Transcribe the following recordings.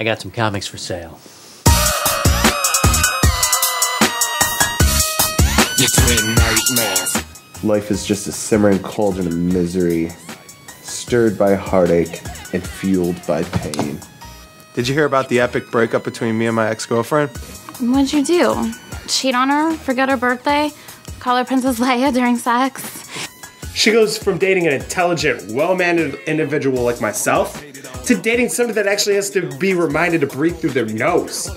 I got some comics for sale. Your twin nightmares. Life is just a simmering cauldron of misery, stirred by heartache and fueled by pain. Did you hear about the epic breakup between me and my ex girlfriend? What'd you do? Cheat on her? Forget her birthday? Call her Princess Leia during sex? She goes from dating an intelligent, well mannered individual like myself to dating somebody that actually has to be reminded to breathe through their nose.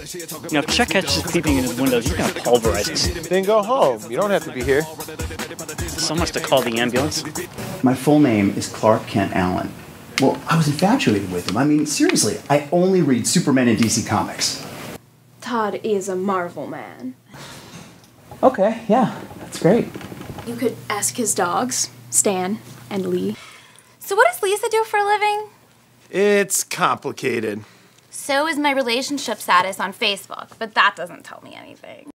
You know, if Chuck catches peeping in his windows, he's gonna pulverize us. Then go home. You don't have to be here. Someone has to call the ambulance. My full name is Clark Kent Allen. Well, I was infatuated with him. I mean, seriously, I only read Superman and DC Comics. Todd is a Marvel man. Okay, yeah, that's great. You could ask his dogs, Stan and Lee. So, what does Lisa do for a living? It's complicated. So is my relationship status on Facebook, but that doesn't tell me anything.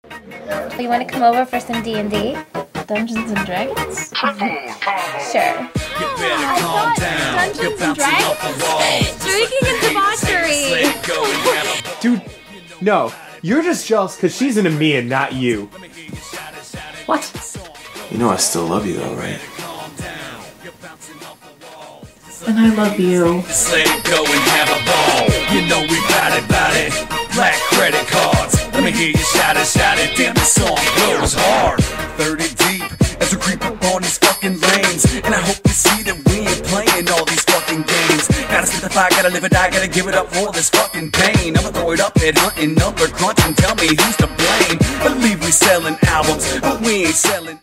You want to come over for some D and D, Dungeons and Dragons? Sure. You better calm down. Dungeons You're and bouncing off the walls. Drinking and debauchery. Let go and have a Dude, no. You're just jealous because she's into me and not you. What? You know I still love you though, right? And I love you. Let go and have a ball. You know we bout it, bout it. Black credit cards. Let me hear you shout it, shout it. Damn, this song goes hard. 30 deep as we creep up on these fucking lanes. And I hope you see that we ain't playing all these fucking games. Gotta spit the fire, gotta live or die, gotta give it up for this fucking pain. I'ma throw it up at hunting, number crunching. Tell me who's to blame. Believe we selling albums, but we ain't selling.